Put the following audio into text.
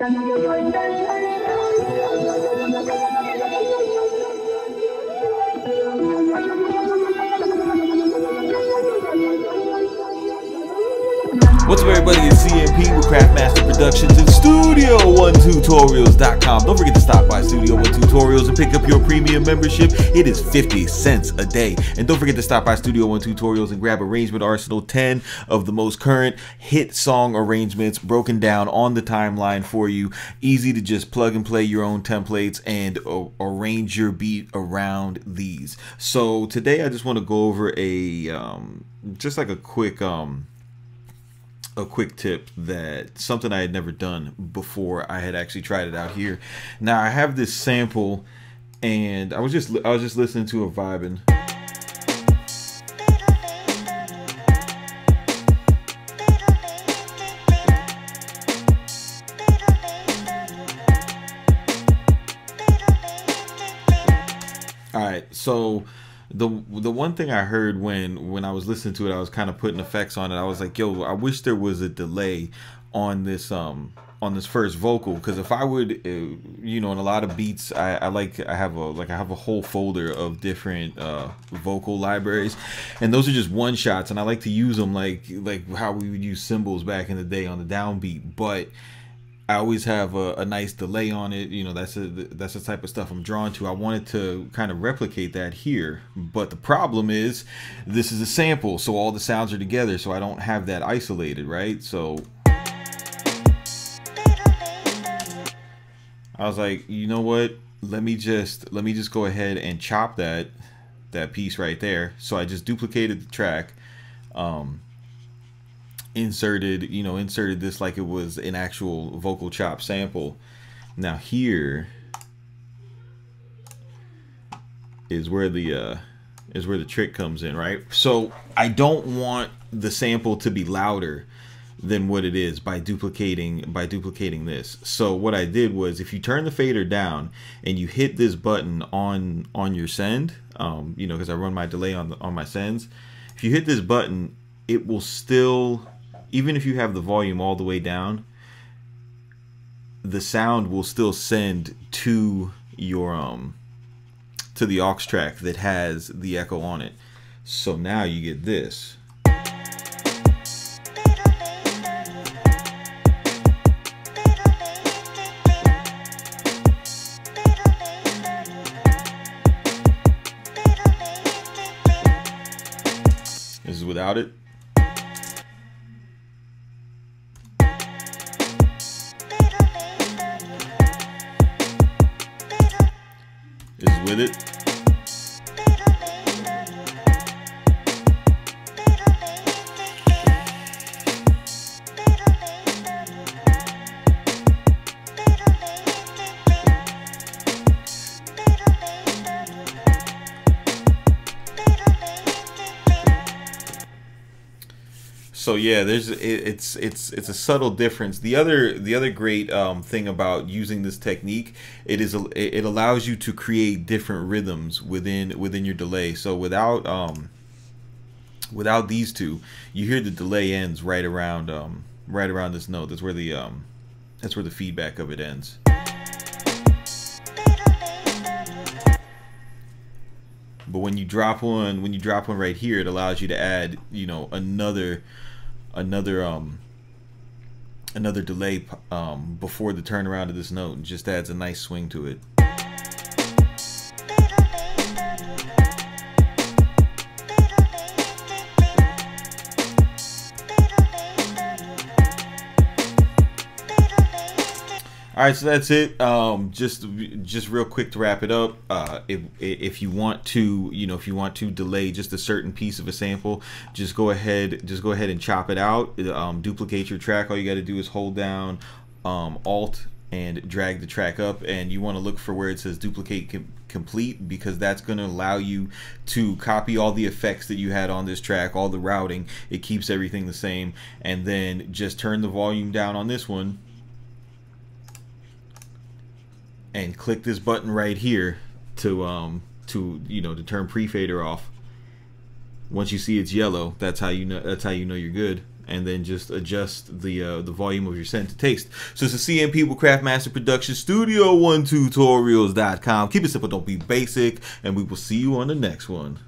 Thank you. What's up, everybody? It's CMP with Craftmaster Productions and StudioOneTutorials.com. Don't forget to stop by Studio One Tutorials and pick up your premium membership. It is 50 cents a day. And don't forget to stop by Studio One Tutorials and grab Arrangement Arsenal 10 of the most current hit song arrangements broken down on the timeline for you. Easy to just plug and play your own templates and arrange your beat around these. So today I just want to go over a um, just like a quick um, a quick tip that something I had never done before I had actually tried it out here. Now I have this sample and I was just I was just listening to a vibing. All right, so the the one thing I heard when when I was listening to it, I was kind of putting effects on it. I was like, "Yo, I wish there was a delay on this um on this first vocal. Because if I would, uh, you know, in a lot of beats, I, I like I have a like I have a whole folder of different uh, vocal libraries, and those are just one shots, and I like to use them like like how we would use cymbals back in the day on the downbeat, but I always have a, a, nice delay on it. You know, that's a, that's the type of stuff I'm drawn to. I wanted to kind of replicate that here, but the problem is this is a sample, so all the sounds are together, so I don't have that isolated, right? So I was like, you know what? Let me just let me just go ahead and chop that that piece right there. So I just duplicated the track. Um, inserted, you know, inserted this like it was an actual vocal chop sample. Now here is where the uh, is where the trick comes in, right? So I don't want the sample to be louder than what it is by duplicating by duplicating this. So what I did was if you turn the fader down and you hit this button on on your send, um, you know, because I run my delay on the, on my sends, if you hit this button, it will still even if you have the volume all the way down, the sound will still send to your um to the aux track that has the echo on it. So now you get this. This is without it. With it. So yeah there's it's it's it's a subtle difference. The other the other great um, thing about using this technique it is it allows you to create different rhythms within within your delay. So without um without these two you hear the delay ends right around um right around this note. That's where the um that's where the feedback of it ends but when you drop one when you drop one right here it allows you to add you know another another um another delay um before the turnaround of this note. Just adds a nice swing to it All right, so that's it. Um, just just real quick to wrap it up. Uh, if if you want to, you know, if you want to delay just a certain piece of a sample, just go ahead, just go ahead and chop it out. Um, duplicate your track. All you got to do is hold down um, Alt and drag the track up, and you want to look for where it says duplicate com complete because that's going to allow you to copy all the effects that you had on this track, all the routing. It keeps everything the same, and then just turn the volume down on this one and click this button right here to um to you know to turn pre-fader off once you see it's yellow that's how you know that's how you know you're good and then just adjust the uh, the volume of your scent to taste. So it's a CMP with Craftmaster Production Studio One Tutorials.com. Keep it simple, don't be basic, and we will see you on the next one.